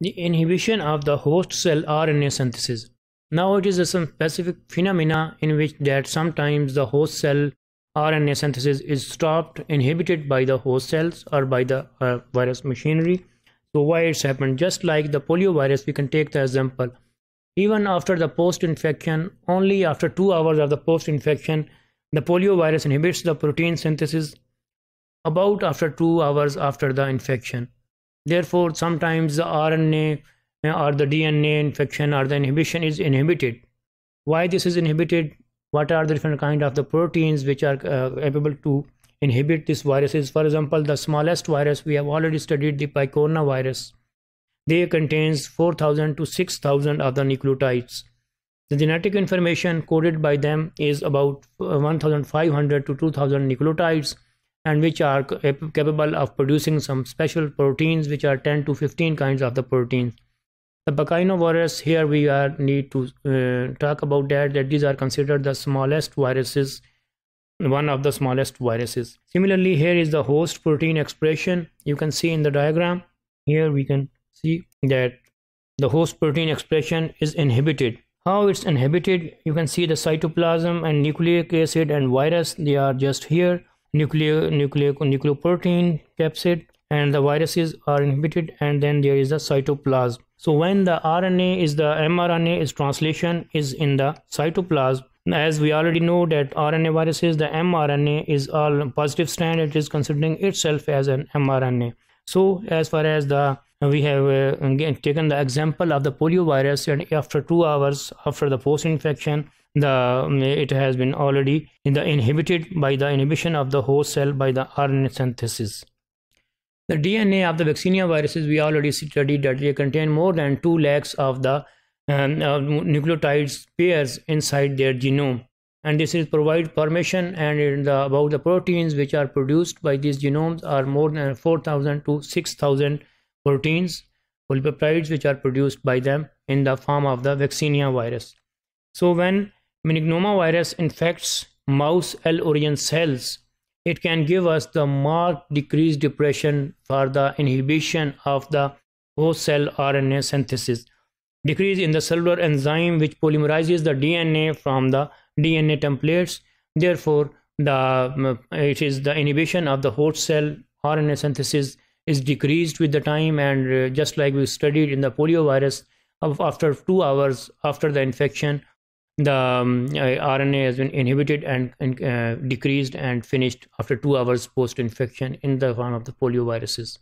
the inhibition of the host cell RNA synthesis. Now it is a some specific phenomena in which that sometimes the host cell RNA synthesis is stopped, inhibited by the host cells or by the uh, virus machinery. So why it's happened? Just like the polio virus, we can take the example. Even after the post-infection, only after two hours of the post-infection, the polio virus inhibits the protein synthesis about after two hours after the infection. Therefore, sometimes the RNA uh, or the DNA infection or the inhibition is inhibited. Why this is inhibited? What are the different kind of the proteins which are uh, able to inhibit these viruses? For example, the smallest virus we have already studied the picorna virus. They contains 4000 to 6000 of the nucleotides. The genetic information coded by them is about uh, 1500 to 2000 nucleotides and which are capable of producing some special proteins which are 10 to 15 kinds of the proteins. The picornavirus here we are need to uh, talk about that that these are considered the smallest viruses one of the smallest viruses. Similarly here is the host protein expression. You can see in the diagram. Here we can see that the host protein expression is inhibited. How it's inhibited? You can see the cytoplasm and nucleic acid and virus they are just here nucleo nucleo nucleoprotein capsid and the viruses are inhibited and then there is the cytoplasm. So when the RNA is the mRNA is translation is in the cytoplasm as we already know that RNA viruses the mRNA is all positive strand it is considering itself as an mRNA. So as far as the we have uh, again taken the example of the polio virus and after 2 hours after the post infection the it has been already in the inhibited by the inhibition of the host cell by the RNA synthesis the DNA of the vaccinia viruses, we already studied that they contain more than 2 lakhs of the um, uh, nucleotides pairs inside their genome. And this is provide permission and the, about the proteins which are produced by these genomes are more than 4,000 to 6,000 proteins, polypeptides which are produced by them in the form of the vaccinia virus. So when meningioma virus infects mouse L. aureus cells, it can give us the marked decreased depression for the inhibition of the host cell RNA synthesis. Decrease in the cellular enzyme which polymerizes the DNA from the DNA templates. Therefore, the it is the inhibition of the host cell RNA synthesis is decreased with the time and uh, just like we studied in the polio virus of after two hours after the infection the um, RNA has been inhibited and, and uh, decreased and finished after two hours post infection in the form of the polio viruses.